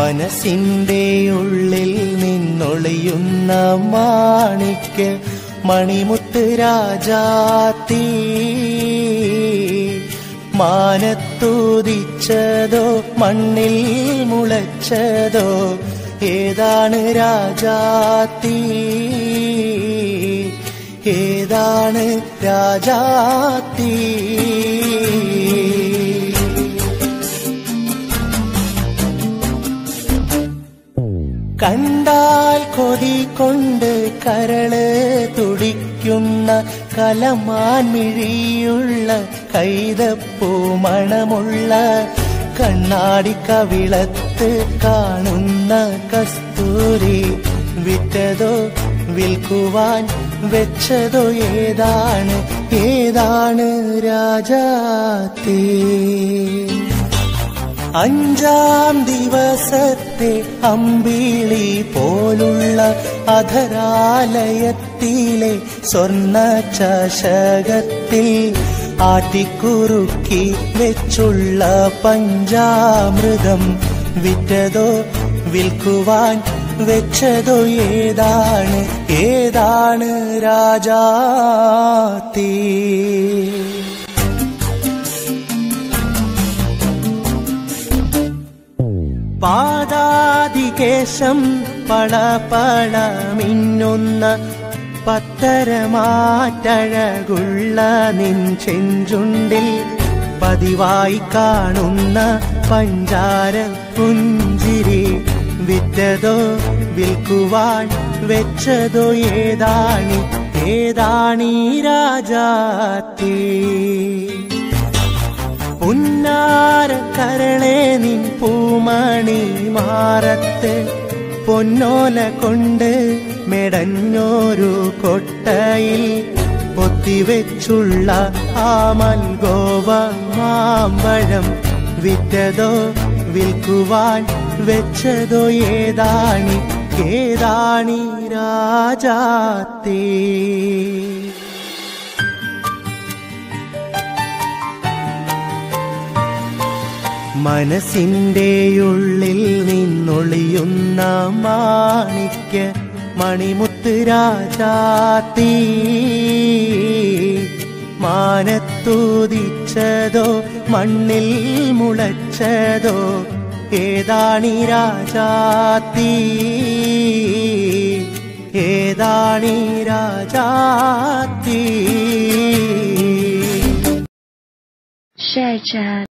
മനസ്സിന്റെ ഉള്ളിൽ നിന്നൊളിയുന്ന മാണിക്ക് മണിമുത്ത് രാജാത്തി മാനത്തൂതിച്ചതോ മണ്ണിൽ മുളച്ചതോ ഏതാണ് രാജാത്തി ഏതാണ് രാജാത്തി കണ്ടാൽ കൊതി കൊണ്ട് കരൾ തുടിക്കുന്ന കലമാൻ മിഴിയുള്ള കൈതപ്പൂ മണമുള്ള കണ്ണാടി കവിളത്ത് കാണുന്ന കസ്തൂരി വിറ്റതോ വിൽക്കുവാൻ വെച്ചതോ ഏതാണ്? ഏതാണ് രാജാത്തേ അഞ്ചാം ദിവസത്തെ അമ്പിളി പോലുള്ള അധരാലയത്തിലെ സ്വർണ ചഷകത്തിൽ ആട്ടിക്കുറുക്കി വെച്ചുള്ള പഞ്ചാമൃതം വിറ്റതോ വിൽക്കുവാൻ വെച്ചതോ ഏതാണ്? ഏതാണ് രാജാത്തീ പാദാതികേശം പള മിന്നുന്ന പത്തരമാറ്റഴകുള്ള നിൻ ചെഞ്ചുണ്ടിൽ പതിവായി കാണുന്ന പഞ്ചാര പുഞ്ചിരി വിറ്റതോ വിൽക്കുവാൻ വെച്ചതോ ഏതാണി? ഏതാണീ രാജാത്തേ? പുന്നാര കരളെ നിൻ പൂമണി മാറത്ത് പൊന്നോല കൊണ്ട് മെടഞ്ഞോരു കൊട്ടയിൽ പൊത്തിവെച്ചുള്ള ആ മൽഗോവ മാമ്പഴം വിറ്റതോ വിൽക്കുവാൻ വെച്ചതോ ഏതാണി ഏതാണി രാജാത്തേ? മനസ്സിന്റെ ഉള്ളിൽ നിന്നൊളിയുന്ന മാണിക്ക് മണിമുത്ത് രാജാത്തി മാനത്തൂതിച്ചതോ മണ്ണിൽ മുളച്ചതോ ഏതാണി രാജാത്തി ഏതാണി രാജാത്തി chat